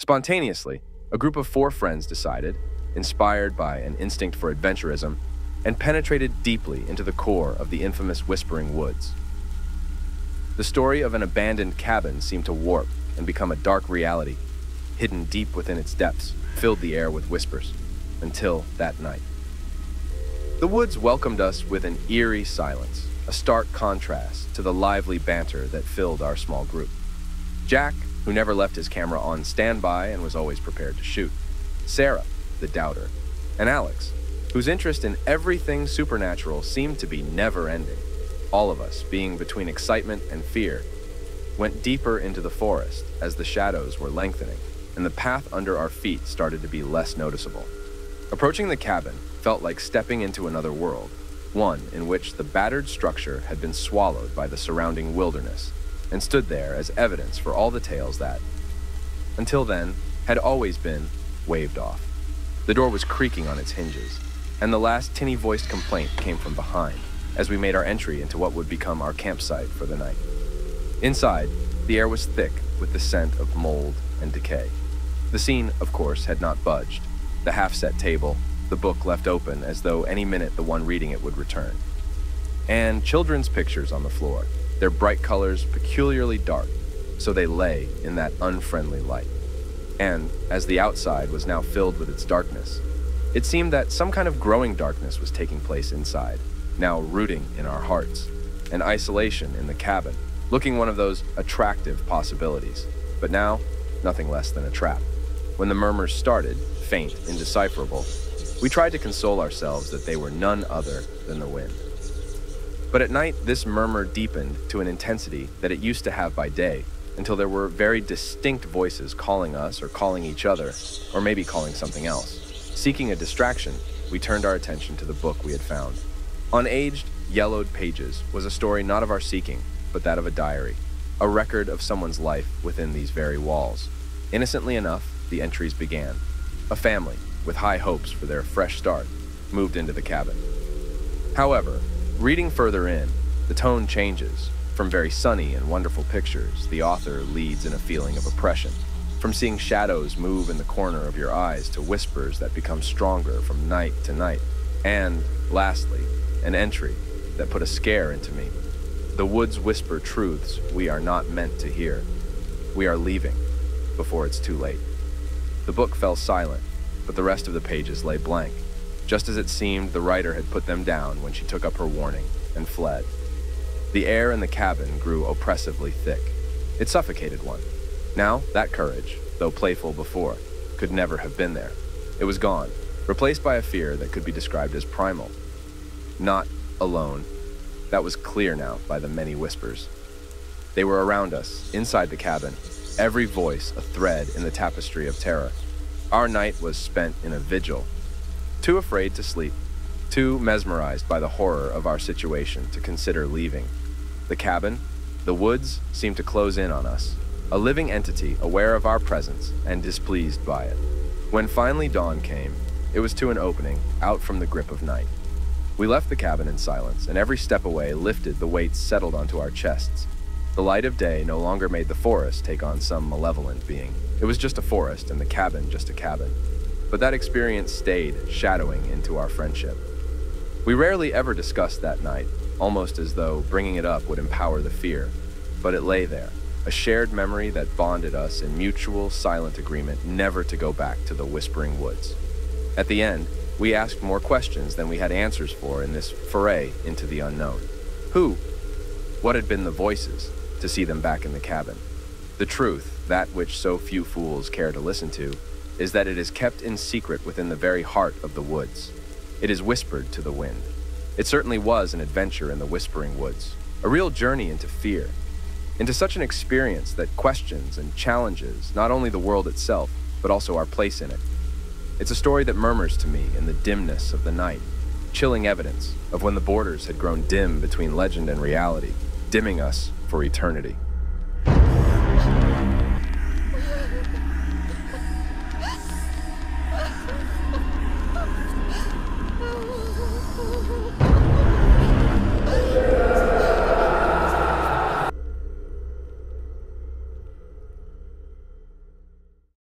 Spontaneously, a group of four friends decided, inspired by an instinct for adventurism, and penetrated deeply into the core of the infamous Whispering Woods. The story of an abandoned cabin seemed to warp and become a dark reality, hidden deep within its depths, filled the air with whispers, until that night. The woods welcomed us with an eerie silence, a stark contrast to the lively banter that filled our small group. Jack, who never left his camera on standby and was always prepared to shoot. Sarah, the doubter. And Alex, whose interest in everything supernatural seemed to be never ending. All of us, being between excitement and fear, went deeper into the forest as the shadows were lengthening and the path under our feet started to be less noticeable. Approaching the cabin felt like stepping into another world, one in which the battered structure had been swallowed by the surrounding wilderness and stood there as evidence for all the tales that, until then, had always been waved off. The door was creaking on its hinges, and the last tinny voiced complaint came from behind as we made our entry into what would become our campsite for the night. Inside, the air was thick with the scent of mold and decay. The scene, of course, had not budged, the half set table, the book left open as though any minute the one reading it would return. And children's pictures on the floor, their bright colors peculiarly dark, so they lay in that unfriendly light. And as the outside was now filled with its darkness, it seemed that some kind of growing darkness was taking place inside, now rooting in our hearts, and isolation in the cabin, looking one of those attractive possibilities, but now nothing less than a trap. When the murmurs started, faint, indecipherable, we tried to console ourselves that they were none other than the wind. But at night, this murmur deepened to an intensity that it used to have by day, until there were very distinct voices calling us or calling each other, or maybe calling something else. Seeking a distraction, we turned our attention to the book we had found. On aged, yellowed pages was a story not of our seeking, but that of a diary, a record of someone's life within these very walls. Innocently enough, the entries began. A family, with high hopes for their fresh start, moved into the cabin. However, reading further in, the tone changes. From very sunny and wonderful pictures, the author leads in a feeling of oppression. From seeing shadows move in the corner of your eyes to whispers that become stronger from night to night. And, lastly, an entry that put a scare into me. The woods whisper truths we are not meant to hear. We are leaving before it's too late. The book fell silent, but the rest of the pages lay blank, just as it seemed the writer had put them down when she took up her warning and fled. The air in the cabin grew oppressively thick. It suffocated one. Now, that courage, though playful before, could never have been there. It was gone, replaced by a fear that could be described as primal. Not alone. That was clear now by the many whispers. They were around us, inside the cabin, every voice a thread in the tapestry of terror. Our night was spent in a vigil, too afraid to sleep, too mesmerized by the horror of our situation to consider leaving. The cabin, the woods seemed to close in on us, a living entity aware of our presence and displeased by it. When finally dawn came, it was to an opening out from the grip of night. We left the cabin in silence, and every step away lifted the weights settled onto our chests. The light of day no longer made the forest take on some malevolent being. It was just a forest and the cabin just a cabin. But that experience stayed, shadowing into our friendship. We rarely ever discussed that night, almost as though bringing it up would empower the fear. But it lay there, a shared memory that bonded us in mutual, silent agreement never to go back to the Whispering Woods. At the end, we asked more questions than we had answers for in this foray into the unknown. Who? What had been the voices to see them back in the cabin? The truth, that which so few fools care to listen to, is that it is kept in secret within the very heart of the woods. It is whispered to the wind. It certainly was an adventure in the Whispering Woods, a real journey into fear, into such an experience that questions and challenges not only the world itself, but also our place in it. It's a story that murmurs to me in the dimness of the night, chilling evidence of when the borders had grown dim between legend and reality, dimming us for eternity.